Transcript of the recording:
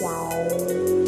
Wow.